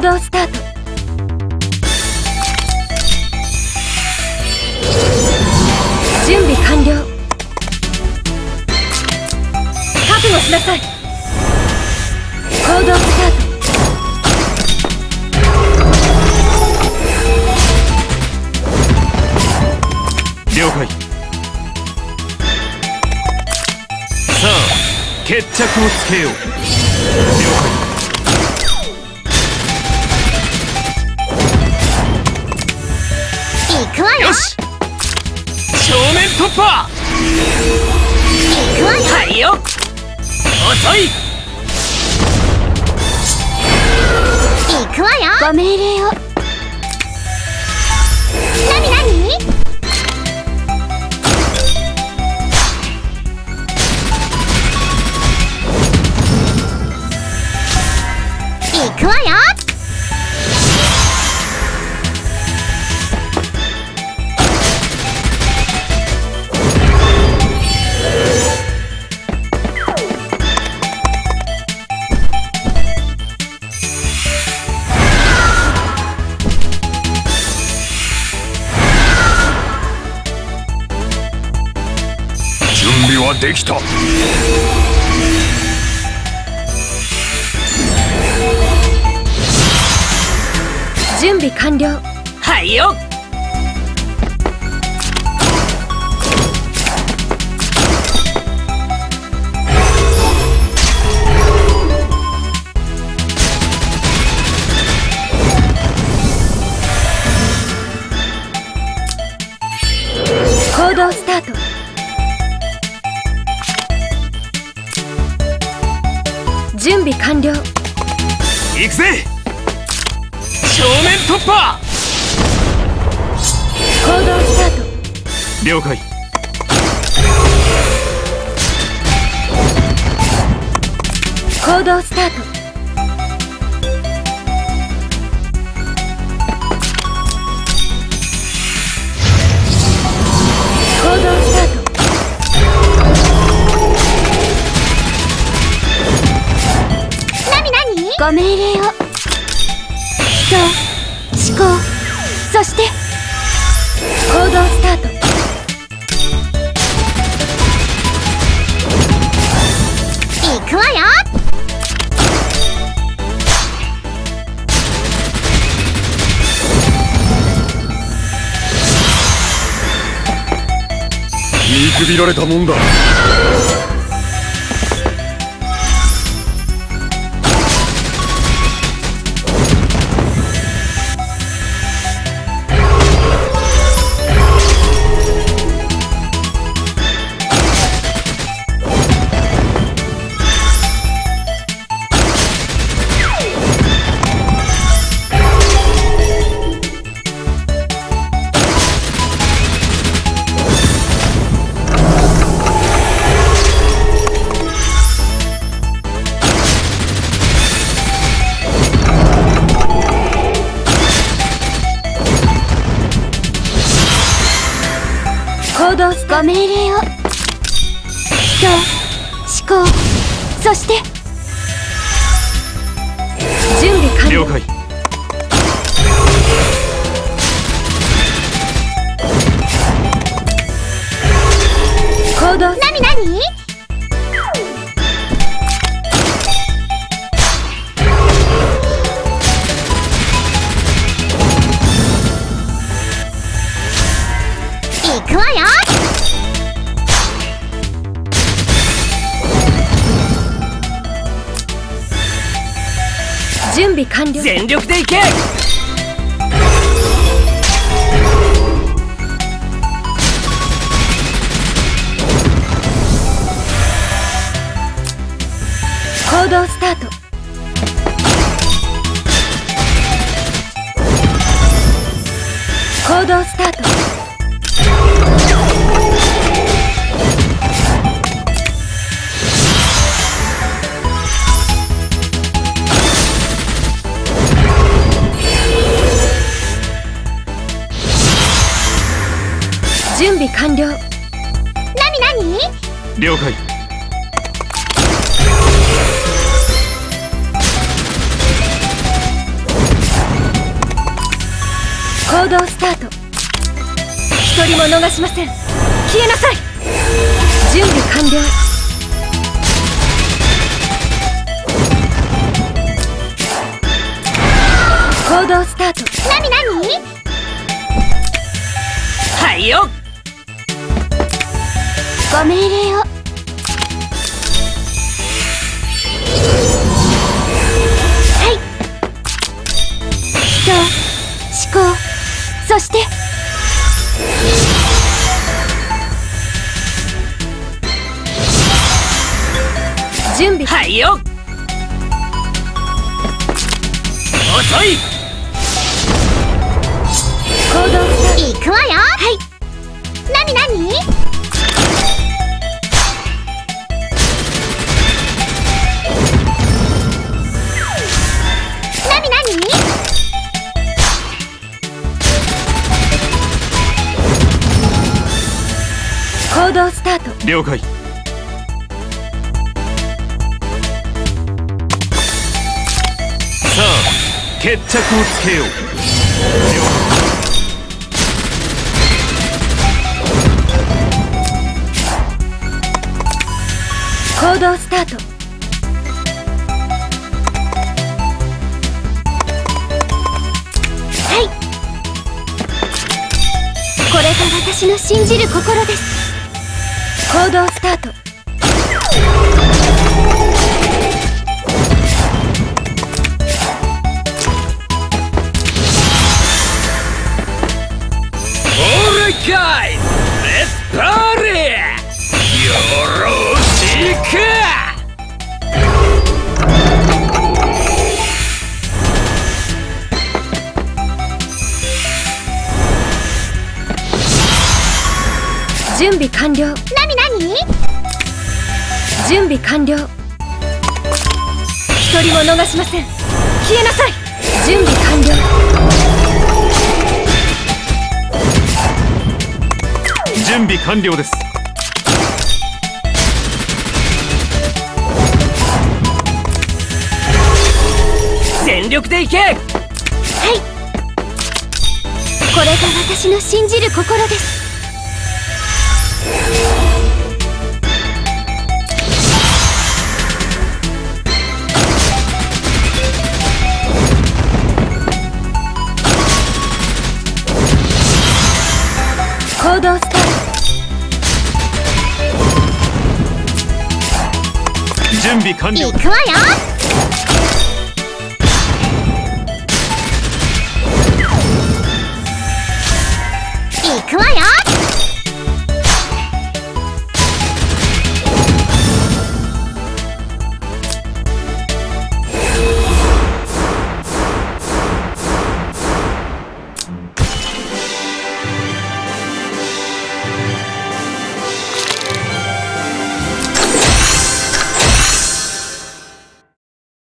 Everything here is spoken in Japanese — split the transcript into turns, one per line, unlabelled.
行動スタート。準備完了。覚悟しなさい。行動スタート。
了解。さあ決着をつけよう。了解。突破！
行くわよ
はいよ。遅い。
行くわよ。
ご命令を
準備はできた。
準備完了。
はいよ
準備完了。
行くぜ。正面突破。
行動スタート。
了解。
行動スタートご命令を。人思考そして行動スタート。
行くわよ。
見くびられたもんだ。
行動スタートご命令を。人思考。そして。準備完了。
了解。
行動
なになに行くわよ
準備完了。
全力でいけ！
行動スタート了
解。
行動スタート。一人も逃しません。消えなさい。準備完了。
遅い。
行動スタート
行くわよ。はい。なになになになに
行動スタート。
了解決着をつけよう。
行動スタート。はい。これが私の信じる心です。行動スタート。準備完了。
なになに
準備完了。一人も逃しません。消えなさい。準備完了
準備完了です。全力でいけ！
はい。これが私の信じる心です
準備完了。
行くわよ。行くわよ。